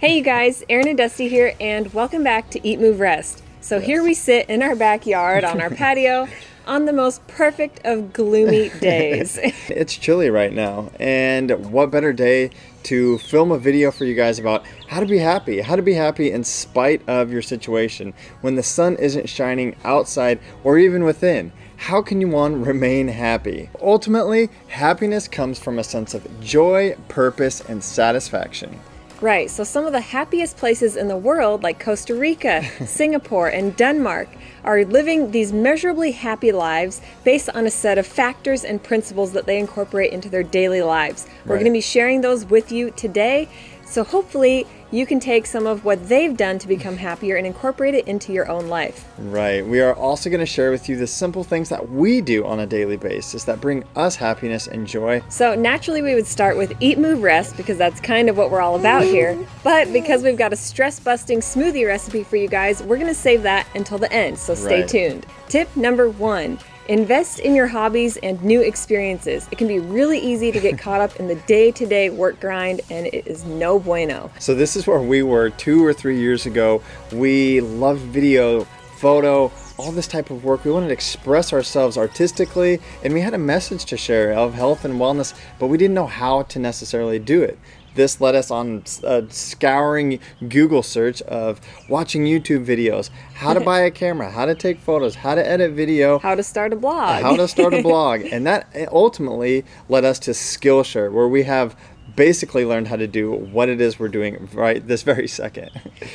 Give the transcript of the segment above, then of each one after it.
Hey, you guys, Erin and Dusty here, and welcome back to Eat, Move, Rest. So yes. here we sit in our backyard on our patio on the most perfect of gloomy days. it's chilly right now, and what better day to film a video for you guys about how to be happy, how to be happy in spite of your situation when the sun isn't shining outside or even within. How can you one remain happy? Ultimately, happiness comes from a sense of joy, purpose, and satisfaction. Right, so some of the happiest places in the world, like Costa Rica, Singapore, and Denmark, are living these measurably happy lives based on a set of factors and principles that they incorporate into their daily lives. We're right. going to be sharing those with you today. So hopefully, you can take some of what they've done to become happier and incorporate it into your own life. Right. We are also going to share with you the simple things that we do on a daily basis that bring us happiness and joy. So, naturally, we would start with eat, move, rest because that's kind of what we're all about here. But because we've got a stress busting smoothie recipe for you guys, we're going to save that until the end. So, stay right. tuned. Tip number one Invest in your hobbies and new experiences. It can be really easy to get caught up in the day to day work grind, and it is no bueno. So, this is where we were two or three years ago. We loved video, photo, all this type of work. We wanted to express ourselves artistically, and we had a message to share of health and wellness, but we didn't know how to necessarily do it this led us on a scouring Google search of watching YouTube videos, how to buy a camera, how to take photos, how to edit video, how to start a blog, how to start a blog. And that eh, ultimately led us to Skillshare, where we have basically learned how to do what it is we're doing right this very second.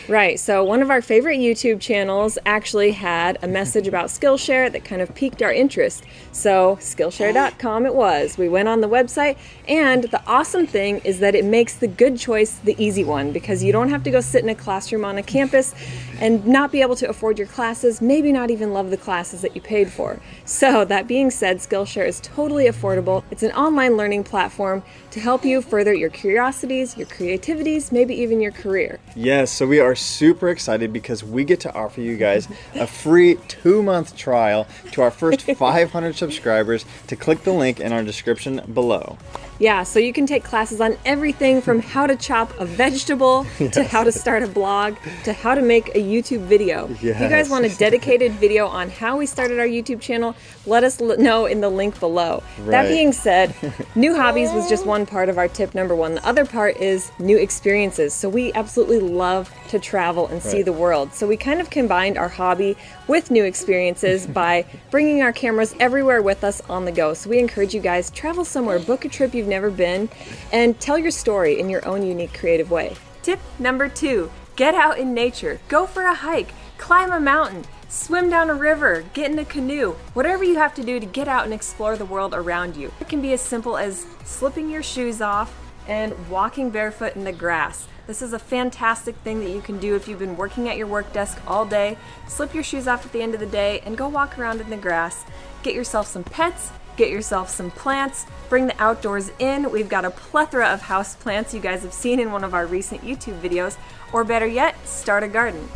right. So one of our favorite YouTube channels actually had a message about Skillshare that kind of piqued our interest. So Skillshare.com it was. We went on the website and the awesome thing is that it makes the good choice the easy one because you don't have to go sit in a classroom on a campus and not be able to afford your classes, maybe not even love the classes that you paid for. So that being said, Skillshare is totally affordable. It's an online learning platform to help you further your curiosities, your creativities, maybe even your career. Yes, so we are super excited because we get to offer you guys a free two month trial to our first 500 subscribers to click the link in our description below. Yeah, so you can take classes on everything from how to chop a vegetable yes. to how to start a blog to how to make a YouTube video. Yes. If you guys want a dedicated video on how we started our YouTube channel, let us know in the link below. Right. That being said, new hobbies was just one part of our tip number one. The other part is new experiences. So we absolutely love to travel and see the world. So we kind of combined our hobby with new experiences by bringing our cameras everywhere with us on the go. So we encourage you guys travel somewhere, book a trip you've never been, and tell your story in your own unique creative way. Tip number two, get out in nature. Go for a hike, climb a mountain, swim down a river, get in a canoe, whatever you have to do to get out and explore the world around you. It can be as simple as slipping your shoes off and walking barefoot in the grass. This is a fantastic thing that you can do if you've been working at your work desk all day. Slip your shoes off at the end of the day and go walk around in the grass. Get yourself some pets, get yourself some plants, bring the outdoors in. We've got a plethora of house plants you guys have seen in one of our recent YouTube videos, or better yet, start a garden.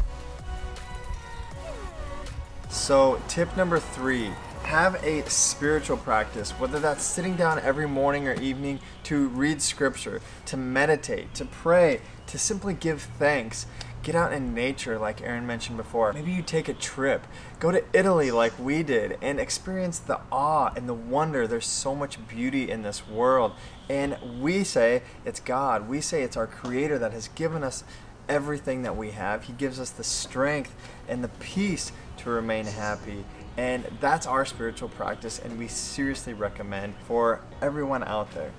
So, tip number three have a spiritual practice, whether that's sitting down every morning or evening to read scripture, to meditate, to pray, to simply give thanks. Get out in nature, like Erin mentioned before. Maybe you take a trip, go to Italy like we did, and experience the awe and the wonder. There's so much beauty in this world. And we say it's God. We say it's our Creator that has given us everything that we have. He gives us the strength and the peace to remain happy. And that's our spiritual practice, and we seriously recommend for everyone out there.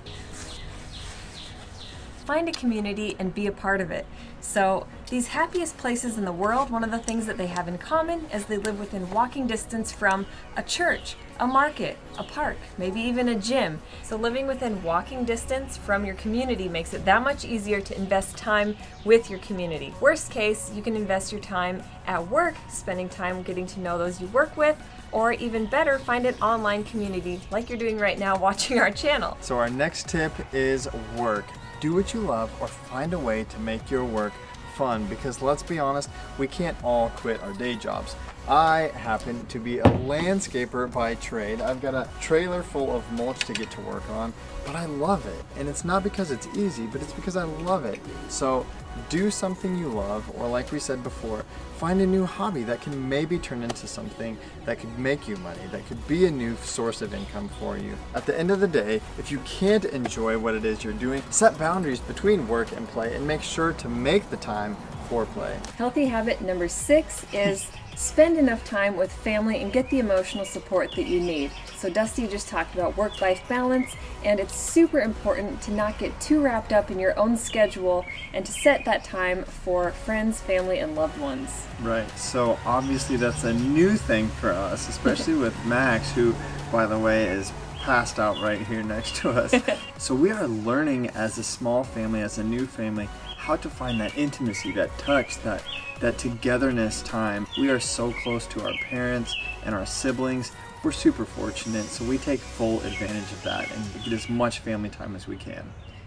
Find a community and be a part of it. So, these happiest places in the world, one of the things that they have in common is they live within walking distance from a church, a market, a park, maybe even a gym. So living within walking distance from your community makes it that much easier to invest time with your community. Worst case, you can invest your time at work, spending time getting to know those you work with, or even better, find an online community like you're doing right now watching our channel. So our next tip is work. Do what you love or find a way to make your work fun because let's be honest, we can't all quit our day jobs. I happen to be a landscaper by trade. I've got a trailer full of mulch to get to work on, but I love it. And it's not because it's easy, but it's because I love it. So do something you love, or like we said before, find a new hobby that can maybe turn into something that could make you money, that could be a new source of income for you. At the end of the day, if you can't enjoy what it is you're doing, set boundaries between work and play and make sure to make the time for play. Healthy habit number six is Spend enough time with family and get the emotional support that you need. So, Dusty just talked about work life balance, and it's super important to not get too wrapped up in your own schedule and to set that time for friends, family, and loved ones. Right. So, obviously, that's a new thing for us, especially with Max, who, by the way, is passed out right here next to us. so, we are learning as a small family, as a new family, how to find that intimacy, that touch, that that togetherness time. We are so close to our parents and our siblings. We're super fortunate, so we take full advantage of that and get as much family time as we can.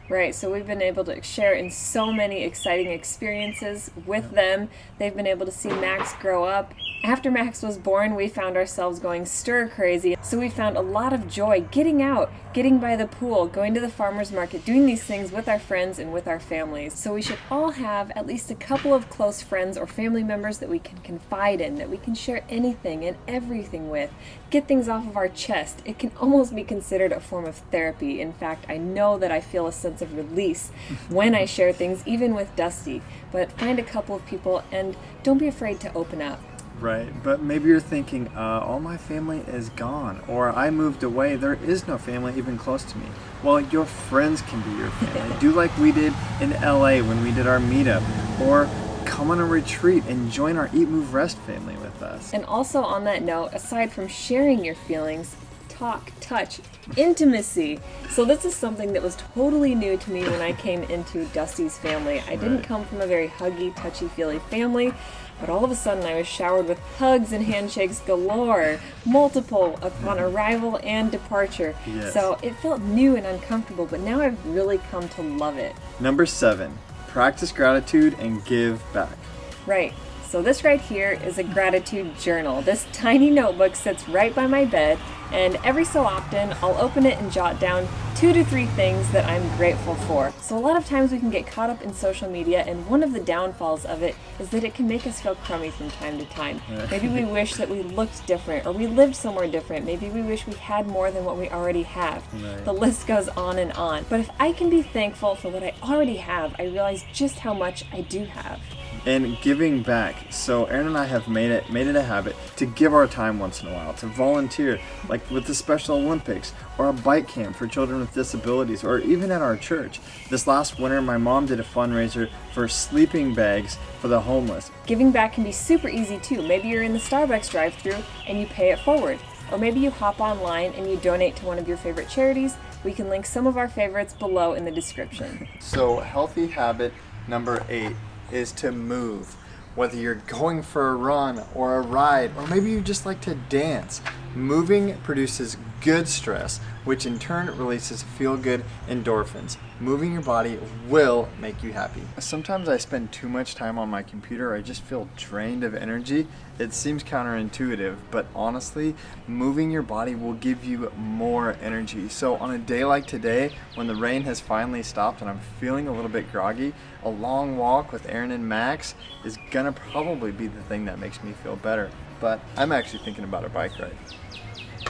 Right, so we've been able to share in so many exciting experiences with them. They've been able to see Max grow up. After Max was born, we found ourselves going stir crazy. So we found a lot of joy getting out, getting by the pool, going to the farmer's market, doing these things with our friends and with our families. So we should all have at least a couple of close friends or family members that we can confide in, that we can share anything and everything with, get things off of our chest. It can almost be considered a form of therapy. In fact, I know that I feel a sense of release when I share things, even with Dusty. But find a couple of people and don't be afraid to open up. Right, but maybe you're thinking, uh, all my family is gone, or I moved away, there is no family even close to me. Well, your friends can be your family. Do like we did in LA when we did our meetup, or come on a retreat and join our Eat, Move, Rest family with us. And also, on that note, aside from sharing your feelings, talk, touch, intimacy. So this is something that was totally new to me when I came into Dusty's family. I didn't come from a very huggy, touchy-feely family. But all of a sudden, I was showered with hugs and handshakes galore, multiple upon arrival and departure. Yes. So it felt new and uncomfortable, but now I've really come to love it. Number seven, practice gratitude and give back. Right. So this right here is a gratitude journal. This tiny notebook sits right by my bed and every so often I'll open it and jot down two to three things that I'm grateful for. So a lot of times we can get caught up in social media and one of the downfalls of it is that it can make us feel crummy from time to time. Maybe we wish that we looked different or we lived somewhere different. Maybe we wish we had more than what we already have. Right. The list goes on and on. But if I can be thankful for what I already have, I realize just how much I do have and giving back. So Erin and I have made it made it a habit to give our time once in a while, to volunteer, like with the Special Olympics or a bike camp for children with disabilities, or even at our church. This last winter, my mom did a fundraiser for sleeping bags for the homeless. Giving back can be super easy too. Maybe you're in the Starbucks drive-through and you pay it forward. Or maybe you hop online and you donate to one of your favorite charities. We can link some of our favorites below in the description. So, healthy habit number eight is to move. Whether you're going for a run or a ride, or maybe you just like to dance, moving produces good stress, which in turn releases feel good endorphins. Moving your body will make you happy. Sometimes I spend too much time on my computer, I just feel drained of energy. It seems counterintuitive, but honestly, moving your body will give you more energy. So, on a day like today, when the rain has finally stopped and I'm feeling a little bit groggy, a long walk with Erin and Max is gonna probably be the thing that makes me feel better. But I'm actually thinking about a bike ride.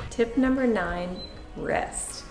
Tip number nine, rest.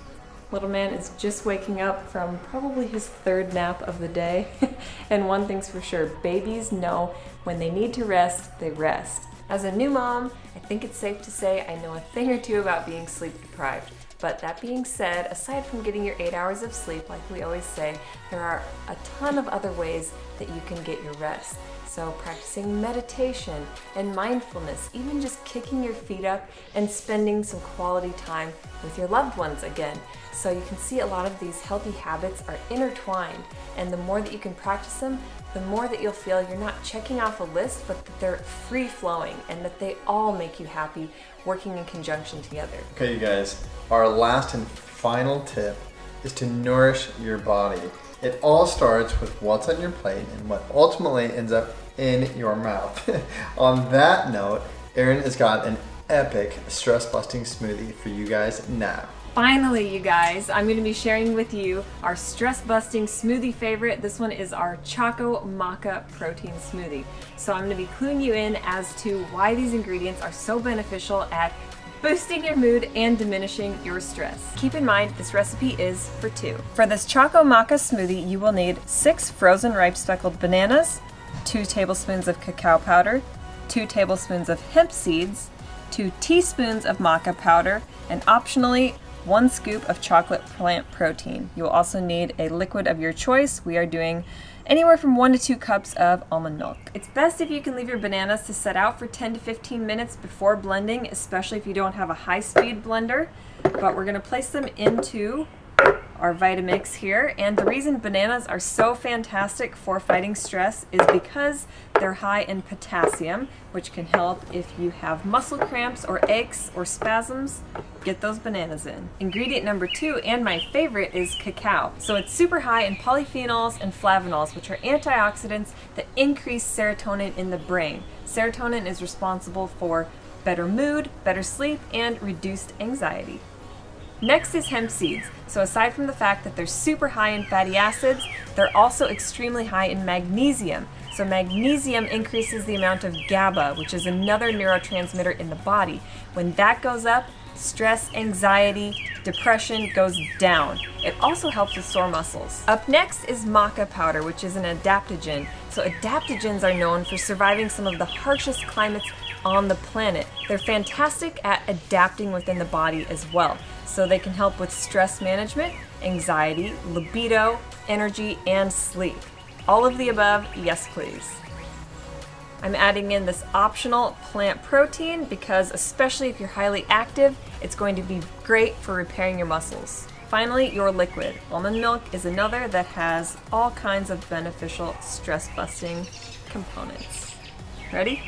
Little man is just waking up from probably his third nap of the day. and one thing's for sure, babies know when they need to rest, they rest. As a new mom, I think it's safe to say I know a thing or two about being sleep deprived. But that being said, aside from getting your eight hours of sleep, like we always say, there are a ton of other ways that you can get your rest. So, practicing meditation and mindfulness, even just kicking your feet up and spending some quality time with your loved ones again. So, you can see a lot of these healthy habits are intertwined, and the more that you can practice them, the more that you'll feel you're not checking off a list, but that they're free flowing and that they all make you happy working in conjunction together. Okay, you guys, our last and final tip is to nourish your body. It all starts with what's on your plate and what ultimately ends up in your mouth. on that note, Erin has got an epic stress busting smoothie for you guys now. Finally, you guys, I'm going to be sharing with you our stress busting smoothie favorite. This one is our Choco Maca Protein Smoothie. So, I'm going to be cluing you in as to why these ingredients are so beneficial at boosting your mood and diminishing your stress. Keep in mind, this recipe is for two. For this Choco Maca smoothie, you will need six frozen ripe speckled bananas, two tablespoons of cacao powder, two tablespoons of hemp seeds, two teaspoons of maca powder, and optionally, one scoop of chocolate plant protein. You will also need a liquid of your choice. We are doing anywhere from one to two cups of almond milk. It's best if you can leave your bananas to set out for 10 to 15 minutes before blending, especially if you don't have a high-speed blender. But we're gonna place them into our Vitamix here. And the reason bananas are so fantastic for fighting stress is because they're high in potassium, which can help if you have muscle cramps or aches or spasms. Get those bananas in. Ingredient number two, and my favorite, is cacao. So it's super high in polyphenols and flavonols, which are antioxidants that increase serotonin in the brain. Serotonin is responsible for better mood, better sleep, and reduced anxiety. Next is hemp seeds. So aside from the fact that they're super high in fatty acids, they're also extremely high in magnesium. So magnesium increases the amount of GABA, which is another neurotransmitter in the body. When that goes up, stress, anxiety, depression goes down. It also helps with sore muscles. Up next is maca powder, which is an adaptogen. So adaptogens are known for surviving some of the harshest climates on the planet. They're fantastic at adapting within the body as well. So they can help with stress management, anxiety, libido, energy, and sleep. All of the above, yes please. I'm adding in this optional plant protein because especially if you're highly active, it's going to be great for repairing your muscles. Finally, your liquid. Almond milk is another that has all kinds of beneficial stress busting components. Ready?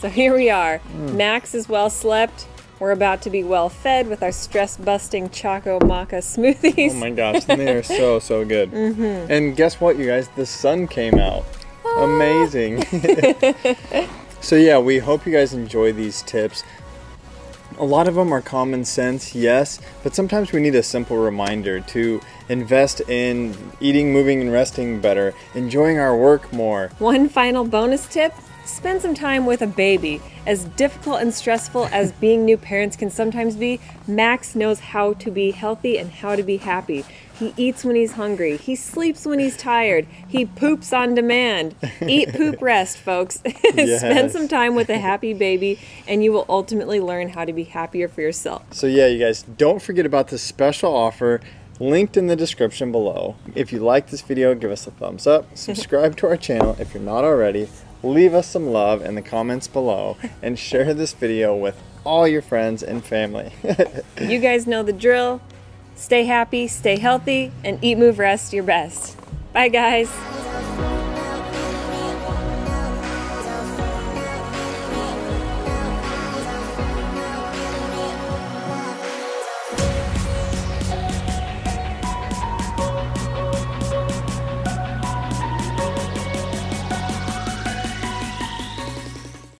So here we are. Mm. Max is well slept. We're about to be well fed with our stress busting Choco Maca smoothies. Oh my gosh, they are so, so good. Mm -hmm. And guess what, you guys? The sun came out. Ah. Amazing. so, yeah, we hope you guys enjoy these tips. A lot of them are common sense, yes, but sometimes we need a simple reminder to invest in eating, moving, and resting better, enjoying our work more. One final bonus tip spend some time with a baby. As difficult and stressful as being new parents can sometimes be, Max knows how to be healthy and how to be happy. He eats when he's hungry. He sleeps when he's tired. He poops on demand. Eat, poop, rest, folks. yes. Spend some time with a happy baby, and you will ultimately learn how to be happier for yourself. So, yeah, you guys, don't forget about this special offer linked in the description below. If you like this video, give us a thumbs up, subscribe to our channel if you're not already, leave us some love in the comments below, and share this video with all your friends and family. you guys know the drill. Stay happy, stay healthy, and eat, move, rest your best. Bye, guys.